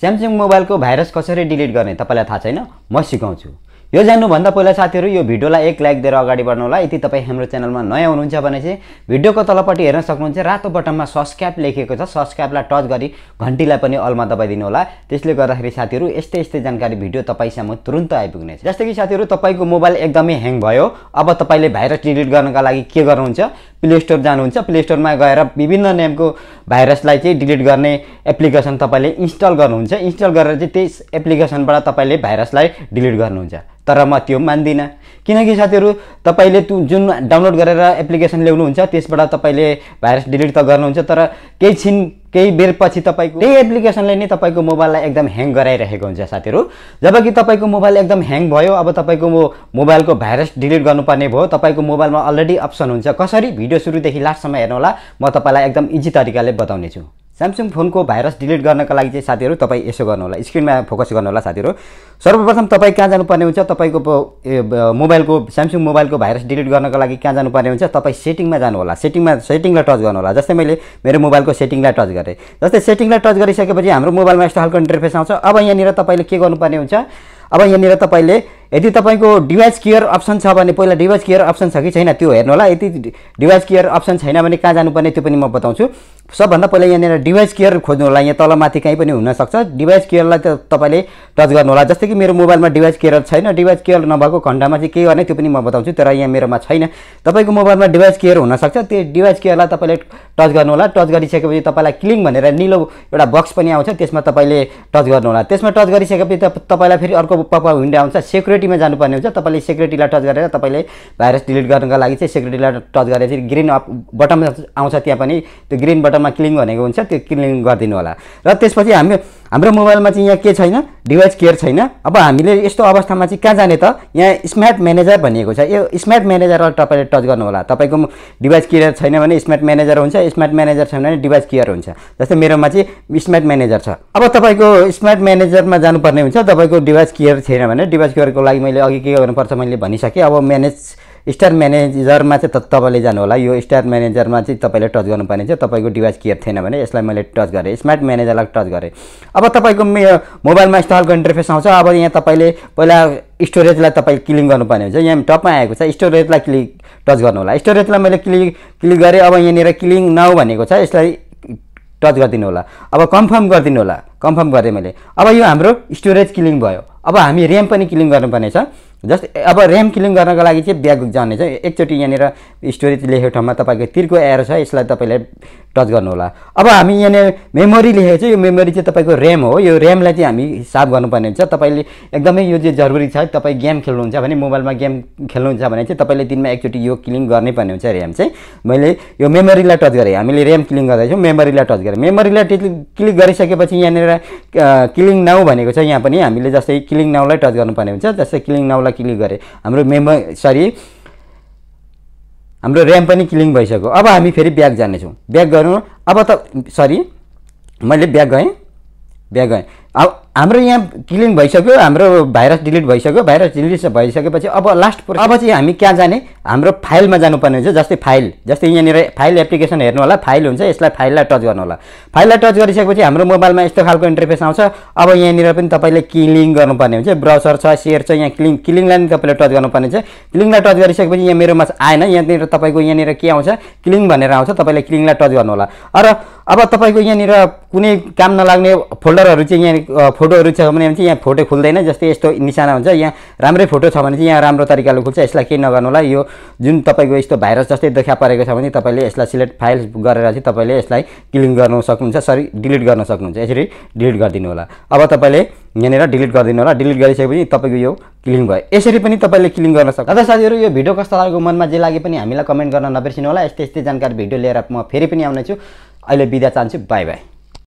Samsung मोबाइलको virus कसरी delete गर्ने तपाईँलाई थाहा छैन? म सिकाउँछु। यो जान्नुभन्दा पहिला साथीहरू यो भिडियोलाई एक लाइक दिएर अगाडि बढ्नु होला। यदि तपाईँ हाम्रो च्यानलमा नयाँ हुनुहुन्छ भने चाहिँ भिडियोको तलपट्टि हेर्न सक्नुहुन्छ। रातो बटनमा सब्सक्राइब लेखेको छ। सब्सक्राइबलाई टच गरी घन्टीलाई पनि अलमा दबाइदिनु होला। त्यसले गर्दाखेरि साथीहरू यस्तै यस्तै जानकारी भिडियो तपाईँसम्म तुरन्त आइपुग्नेछ। जस्तै कि साथीहरू तपाईँको मोबाइल एकदमै ह्याङ भयो। अब तपाईँले भाइरस डिलिट गर्नका लागि के गर्नुहुन्छ? प्ले स्टोर जानुहुन्छ। प्ले स्टोरमा गएर विभिन्न नेमको भाइरसलाई चाहिँ डिलिट गर्ने एप्लिकेसन तपाईँले इन्स्टल गर्नुहुन्छ। इन्स्टल गरेर चाहिँ त्यस एप्लिकेसनबाट तपाईँले भाइरसलाई डिलिट गर्नुहुन्छ। तर म त्यो मान्दिनँ। किनकि साथीहरू तपाईँले तु जुन डाउनलोड गरेर एप्लिकेसन ल्याउनुहुन्छ त्यसबाट तपाईँले भाइरस डिलिट त गर्नुहुन्छ तर केही छिन केही बेरपछि तपाईँको त्यही एप्लिकेसनले नै तपाईँको मोबाइललाई एकदम ह्याङ गराइरहेको हुन्छ साथीहरू। जबकि तपाईँको मोबाइल एकदम ह्याङ भयो अब तपाईँको मोबाइलको भाइरस डिलिट गर्नुपर्ने भयो तपाईँको मोबाइलमा अलरेडी अप्सन हुन्छ। कसरी? भिडियो सुरुदेखि लास्टसम्म हेर्नु होला म तपाईँलाई एकदम इजी तरिकाले बताउने छु स्यामसङ फोनको भाइरस डिलिट गर्नका लागि चाहिँ साथीहरू तपाईँ यसो गर्नु होला स्क्रिनमा फोकस गर्नु होला साथीहरू। सर्वप्रथम तपाईँ कहाँ जानुपर्ने हुन्छ? तपाईँको मोबाइलको स्यामसङ मोबाइलको भाइरस डिलिट गर्नको लागि कहाँ जानुपर्ने हुन्छ? तपाईँ सेटिङमा जानु होला सेटिङमा सेटिङलाई टच गर्नु होला जस्तै मैले मेरो मोबाइलको सेटिङलाई टच गरेँ। जस्तै सेटिङलाई टच गरिसकेपछि हाम्रो मोबाइलमा यस्तो खालको इन्टरफेस आउँछ। अब यहाँनिर तपाईँले के गर्नुपर्ने हुन्छ? अब यहाँनिर तपाईँले यदि तपाईँको डिभाइस केयर अप्सन छ भने पहिला डिभाइस केयर अप्सन छ कि छैन त्यो हेर्नु होला। यदि डिभाइस केयर अप्सन छैन भने कहाँ जानुपर्ने त्यो पनि म बताउँछु। सबभन्दा पहिला यहाँनिर डिभाइस केयर खोज्नु होला। यहाँ तलमाथि कहीँ पनि हुनसक्छ। डिभाइस केयरलाई त तपाईँले टच गर्नु होला। जस्तै कि मेरो मोबाइलमा डिभाइस केयर छैन डिभाइस केयर नभएको खण्डमा चाहिँ के गर्ने त्यो पनि म बताउँछु। तर यहाँ मेरोमा छैन। तपाईँको मोबाइलमा डिभाइस केयर हुनसक्छ। त्यो डिभाइस केयरलाई तपाईँले टच गर्नु होला। टच गरिसकेपछि तपाईँलाई क्लिङ भनेर निलो एउटा बक्स पनि आउँछ। त्यसमा तपाईँले टच गर्नु होला। त्यसमा टच गरिसकेपछि तपाईँलाई फेरि अर्को पप विन्डो आउँछ। सेक्युरिटीमा जानुपर्ने हुन्छ। तपाईँले सेक्युरिटीलाई टच गरेर तपाईँले भाइरस डिलिट गर्नुको लागि चाहिँ सेक्युरिटीलाई टच गरेर चाहिँ ग्रिन बटन आउँछ त्यहाँ पनि। त्यो ग्रिन बटनमा क्लिङ भनेको हुन्छ त्यो क्लिङ गरिदिनु होला। र त्यसपछि हामी हाम्रो मोबाइलमा चाहिँ यहाँ के छैन? डिभाइस केयर छैन। अब हामीले यस्तो अवस्थामा चाहिँ कहाँ जाने त? यहाँ स्मार्ट म्यानेजर भनिएको छ। यो स्मार्ट म्यानेजरलाई तपाईँले टच गर्नु होला तपाईँको डिभाइस केयर छैन भने स्मार्ट म्यानेजर हुन्छ। स्मार्ट म्यानेजर छैन भने डिभाइस केयर हुन्छ। जस्तै मेरोमा चाहिँ स्मार्ट म्यानेजर छ। अब तपाईँको स्मार्ट म्यानेजरमा जानुपर्ने हुन्छ। तपाईँको डिभाइस केयर छैन भने डिभाइस केयरको लागि मैले अघि के गर्नुपर्छ? मैले भनिसकेँ। अब म्यानेज स्टार म्यानेजरमा चाहिँ तपाईँले जानु होला यो स्टार म्यानेजरमा चाहिँ तपाईँले टच गर्नुपर्ने चाहिँ तपाईँको डिभाइस केयर थिएन भने यसलाई मैले टच गरेँ। स्मार्ट म्यानेजरलाई टच गरेँ। अब तपाईँको मोबाइलमा यस्तो इन्टरफेस आउँछ। अब यहाँ तपाईँले पहिला स्टोरेजलाई तपाईँ क्लिक गर्नुपर्ने हुन्छ। यहाँ टपमा आएको छ। स्टोरेजलाई क्लिक टच गर्नु होला स्टोरेजलाई मैले क्लिक क्लिक गरेँ। अब यहाँनिर क्लिङ नाउ भनेको छ। यसलाई टच गरिदिनु होला अब कन्फर्म गरिदिनु होला कन्फर्म गरेँ मैले। अब यो हाम्रो स्टोरेज क्लिङ भयो। अब हामी ऱ्याम पनि क्लिङ गर्नुपर्ने छ जस्तै अब ऱ्याम क्लिङ गर्नको लागि चाहिँ ब्याग जाने चाहिँ एकचोटि यहाँनिर स्टोरेज लेखेको ठाउँमा तपाईँको तिर्को एरो छ यसलाई तपाईँले टच गर्नु होला अब हामी यहाँनिर मेमोरी लेखेको छ यो मेमोरी चाहिँ तपाईँको ऱ्याम हो। यो ऱ्यामलाई चाहिँ हामी साफ गर्नुपर्ने हुन्छ। तपाईँले एकदमै यो चाहिँ जरुरी छ तपाईँ गेम खेल्नुहुन्छ भने मोबाइलमा गेम खेल्नुहुन्छ भने चाहिँ तपाईँले दिनमा एकचोटि यो क्लिङ गर्नै पर्ने हुन्छ ऱ्याम चाहिँ। मैले यो मेमोरीलाई टच गरेँ। हामीले ऱ्याम क्लिङ गर्दैछौँ मेमोरीलाई टच गरेँ। मेमोरीलाई क्लिक गरिसकेपछि यहाँनिर क्लिङ नाउ भनेको छ यहाँ पनि। हामीले जस्तै क्लिङ नाउलाई टच गर्नुपर्ने हुन्छ। जस्तै क्लिङ नाउलाई क्लिक गरेँ। हाम्रो मेमो सरी हाम्रो ऱ्याम पनि क्लिङ भइसक्यो। अब हामी फेरि ब्याग जानेछौँ। ब्याग गरौँ अब त सरी मैले ब्याग गएँ ब्याग गएँ अब हाम्रो यहाँ क्लिन भइसक्यो हाम्रो भाइरस डिलिट भइसक्यो भाइरस डिलिट भइसकेपछि अब लास्ट अब चाहिँ हामी कहाँ जाने? हाम्रो फाइलमा जानुपर्ने हुन्छ जस्तै फाइल। जस्तै यहाँनिर फाइल एप्लिकेसन हेर्नु होला फाइल हुन्छ यसलाई फाइललाई टच गर्नु होला। फाइललाई टच गरिसकेपछि हाम्रो मोबाइलमा यस्तो खालको इन्टरफेस आउँछ। अब यहाँनिर पनि तपाईँले क्लिङ गर्नुपर्ने हुन्छ। ब्राउजर छ सेयर छ यहाँ क्लिङ क्लिङलाई पनि तपाईँले टच गर्नुपर्ने हुन्छ। क्लिङलाई टच गरिसकेपछि यहाँ मेरोमा आएन। यहाँनिर तपाईँको यहाँनिर के आउँछ? क्लिङ भनेर आउँछ। तपाईँले क्लिङलाई टच गर्नु होला। र अब तपाईँको यहाँनिर कुनै काम नलाग्ने फोल्डरहरू चाहिँ यहाँ फोटोहरू छ भने चाहिँ यहाँ फोटो खुल्दैन जस्तै यस्तो निशाना हुन्छ। यहाँ राम्रै फोटो छ भने चाहिँ यहाँ राम्रो तरिकाले खुल्छ। यसलाई केही नगर्नु होला यो जुन तपाईँको यस्तो भाइरस जस्तै देखा परेको छ भने तपाईँले यसलाई सिलेक्ट फाइल गरेर चाहिँ तपाईँले यसलाई क्लिन गर्न सक्नुहुन्छ। सरी डिलिट गर्न सक्नुहुन्छ। यसरी डिलिट गरिदिनु होला। अब तपाईँले यहाँनिर डिलिट गरिदिनु होला। डिलिट गरिसकेपछि तपाईँको यो क्लिन भयो। यसरी पनि तपाईँले क्लिन गर्न सक्छ दादा साथीहरू यो भिडियो कस्तो लागेको मनमा जे लागे पनि हामीलाई कमेन्ट गर्न नबिर्सिनु होला। यस्तै यस्तै जानकारी भिडियो लिएर म फेरि पनि आउनेछु। अहिले बिदा चाहन्छु। Bye bye.